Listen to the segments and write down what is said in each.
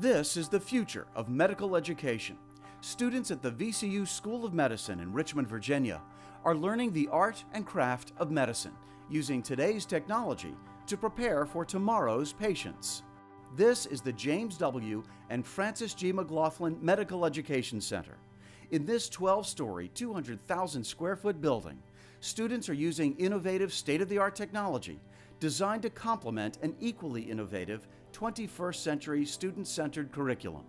This is the future of medical education. Students at the VCU School of Medicine in Richmond, Virginia are learning the art and craft of medicine using today's technology to prepare for tomorrow's patients. This is the James W. and Frances G. McGlothlin Medical Education Center. In this 12 story, 200,000 square foot building, students are using innovative state of the art technology designed to complement an equally innovative 21st century student centered curriculum.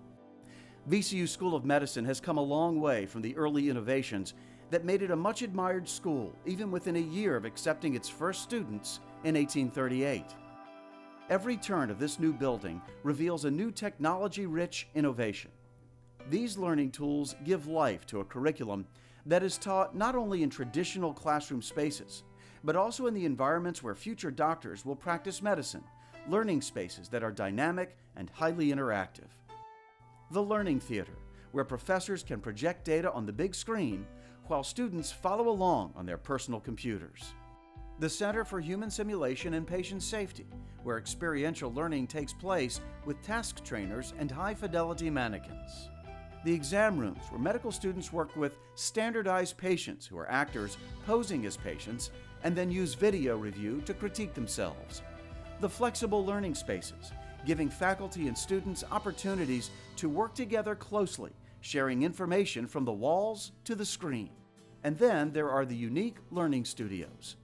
VCU School of Medicine has come a long way from the early innovations that made it a much admired school, even within a year of accepting its first students in 1838. Every turn of this new building reveals a new technology rich innovation. These learning tools give life to a curriculum that is taught not only in traditional classroom spaces, but also in the environments where future doctors will practice medicine, learning spaces that are dynamic and highly interactive. The Learning Theater, where professors can project data on the big screen while students follow along on their personal computers. The Center for Human Simulation and Patient Safety, where experiential learning takes place with task trainers and high fidelity mannequins the exam rooms where medical students work with standardized patients who are actors posing as patients and then use video review to critique themselves. The flexible learning spaces, giving faculty and students opportunities to work together closely, sharing information from the walls to the screen. And then there are the unique learning studios.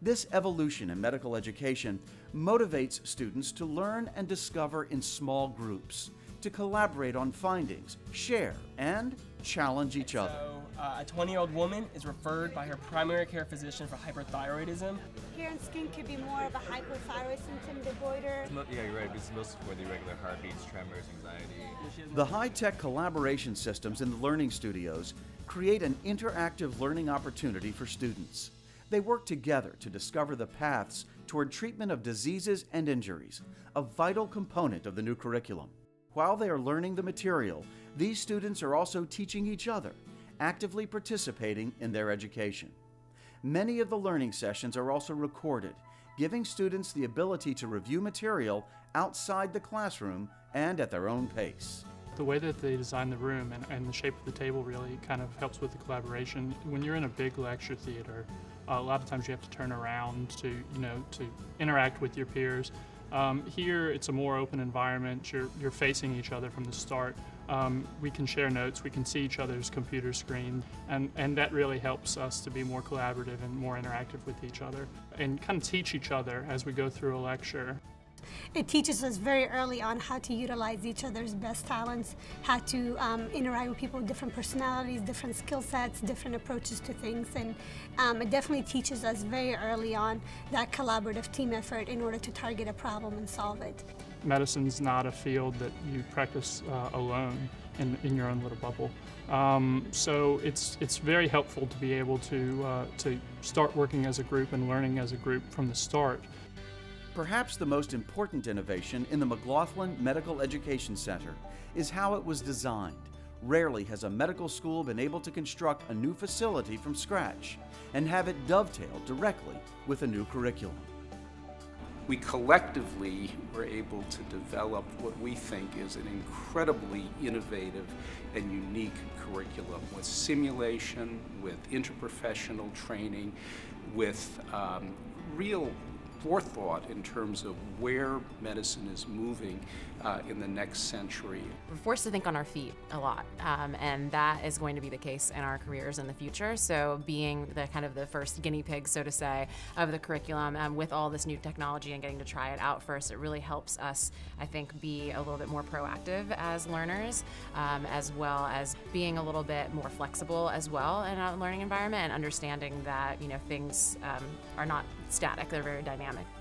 This evolution in medical education motivates students to learn and discover in small groups to collaborate on findings, share, and challenge each other. So, uh, a 20 year old woman is referred by her primary care physician for hyperthyroidism. Hair and skin could be more of a hypothyroid symptom, the goiter. Yeah, you're right. It's mostly for the irregular heartbeats, tremors, anxiety. The high tech collaboration systems in the learning studios create an interactive learning opportunity for students. They work together to discover the paths toward treatment of diseases and injuries, a vital component of the new curriculum. While they are learning the material, these students are also teaching each other, actively participating in their education. Many of the learning sessions are also recorded, giving students the ability to review material outside the classroom and at their own pace. The way that they design the room and, and the shape of the table really kind of helps with the collaboration. When you're in a big lecture theater, uh, a lot of times you have to turn around to, you know, to interact with your peers. Um, here, it's a more open environment. You're, you're facing each other from the start. Um, we can share notes, we can see each other's computer screen, and, and that really helps us to be more collaborative and more interactive with each other and kind of teach each other as we go through a lecture. It teaches us very early on how to utilize each other's best talents, how to um, interact with people with different personalities, different skill sets, different approaches to things, and um, it definitely teaches us very early on that collaborative team effort in order to target a problem and solve it. Medicine's not a field that you practice uh, alone in, in your own little bubble. Um, so it's it's very helpful to be able to uh, to start working as a group and learning as a group from the start. Perhaps the most important innovation in the McGlothlin Medical Education Center is how it was designed. Rarely has a medical school been able to construct a new facility from scratch and have it dovetail directly with a new curriculum. We collectively were able to develop what we think is an incredibly innovative and unique curriculum with simulation, with interprofessional training, with um, real forethought in terms of where medicine is moving uh, in the next century. We're forced to think on our feet a lot, um, and that is going to be the case in our careers in the future. So, being the kind of the first guinea pig, so to say, of the curriculum um, with all this new technology and getting to try it out first, it really helps us, I think, be a little bit more proactive as learners, um, as well as being a little bit more flexible as well in a learning environment and understanding that you know things um, are not static; they're very dynamic.